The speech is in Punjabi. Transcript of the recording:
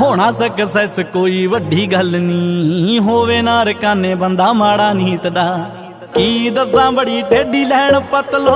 ਹੋਣਾ ਸਕਸੈਸ ਕੋਈ ਵੱਡੀ ਗੱਲ ਨਹੀਂ। ਹੋਵੇ ਨਾ ਰਕਾਨੇ ਬੰਦਾ ਮਾੜਾ ਨੀਤ ਦਾ। ਕੀ ਦੱਸਾਂ, ਬੜੀ ਟੇਡੀ ਲੈਣ ਪਤਲੋ।